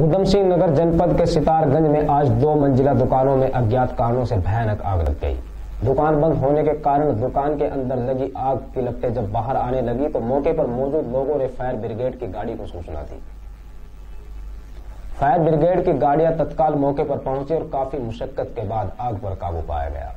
उधम सिंह नगर जनपद के सितारगंज में आज दो मंजिला दुकानों में अज्ञात कारणों से भयानक आग लग गई। दुकान बंद होने के कारण दुकान के अंदर लगी आग की लपटें जब बाहर आने लगी तो मौके पर मौजूद लोगों ने फायर ब्रिगेड की गाड़ी को सूचना दी। फायर ब्रिगेड की गाड़ियाँ तत्काल मौके पर पहुँची और काफ़ी मुशक्कत के बाद आग पर काबू पाया गया।